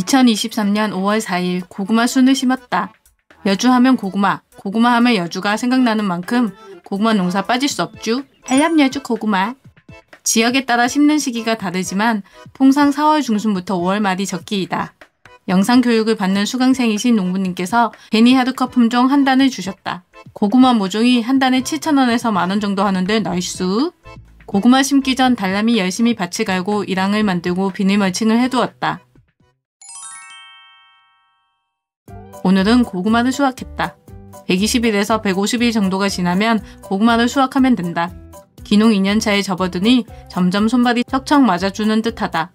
2023년 5월 4일 고구마 순을 심었다. 여주하면 고구마, 고구마 하면 여주가 생각나는 만큼 고구마 농사 빠질 수 없쥬. 알람여주 고구마. 지역에 따라 심는 시기가 다르지만 통상 4월 중순부터 5월 말이 적기이다. 영상 교육을 받는 수강생이신 농부님께서 베니하루카 품종 한 단을 주셨다. 고구마 모종이 한 단에 7,000원에서 만원 정도 하는데 nice. 고구마 심기 전 달람이 열심히 밭을 갈고 이랑을 만들고 비닐 멀칭을 해두었다. 오늘은 고구마를 수확했다. 120일에서 150일 정도가 지나면 고구마를 수확하면 된다. 기농 2년차에 접어드니 점점 손발이 척척 맞아주는 듯하다.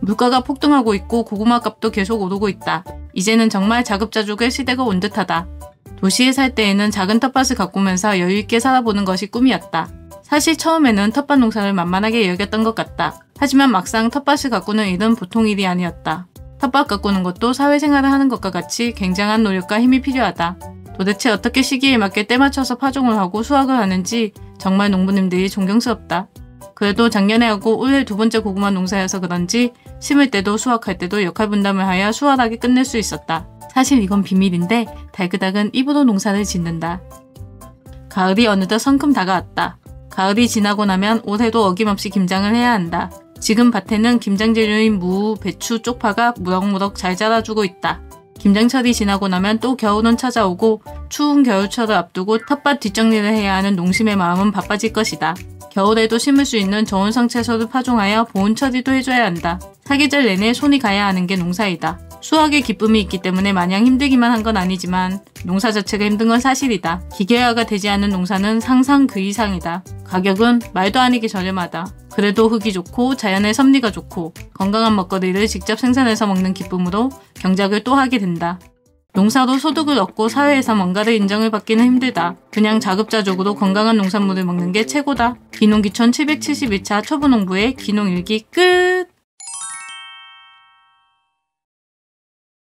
물가가 폭등하고 있고 고구마 값도 계속 오르고 있다. 이제는 정말 자급자족의 시대가 온 듯하다. 도시에 살 때에는 작은 텃밭을 가꾸면서 여유있게 살아보는 것이 꿈이었다. 사실 처음에는 텃밭 농사를 만만하게 여겼던 것 같다. 하지만 막상 텃밭을 가꾸는 일은 보통 일이 아니었다. 텃밭 가꾸는 것도 사회생활을 하는 것과 같이 굉장한 노력과 힘이 필요하다. 도대체 어떻게 시기에 맞게 때 맞춰서 파종을 하고 수확을 하는지 정말 농부님들이 존경스럽다. 그래도 작년에 하고 올해 두 번째 고구마 농사여서 그런지 심을 때도 수확할 때도 역할 분담을 하여 수월하게 끝낼 수 있었다. 사실 이건 비밀인데 달그닥은 입으로 농사를 짓는다. 가을이 어느덧 성큼 다가왔다. 가을이 지나고 나면 올해도 어김없이 김장을 해야 한다. 지금 밭에는 김장 재료인 무, 배추, 쪽파가 무럭무럭 잘 자라주고 있다. 김장철이 지나고 나면 또 겨울은 찾아오고 추운 겨울철을 앞두고 텃밭 뒷정리를 해야 하는 농심의 마음은 바빠질 것이다. 겨울에도 심을 수 있는 좋은 성채소를 파종하여 보온 처리도 해줘야 한다. 사계절 내내 손이 가야 하는 게 농사이다. 수확의 기쁨이 있기 때문에 마냥 힘들기만 한 건 아니지만 농사 자체가 힘든 건 사실이다. 기계화가 되지 않은 농사는 상상 그 이상이다. 가격은 말도 아니게 저렴하다. 그래도 흙이 좋고 자연의 섭리가 좋고 건강한 먹거리를 직접 생산해서 먹는 기쁨으로 경작을 또 하게 된다. 농사로 소득을 얻고 사회에서 뭔가를 인정을 받기는 힘들다. 그냥 자급자족으로 건강한 농산물을 먹는 게 최고다. 기농기촌 771차 초보농부의 기농일기 끝!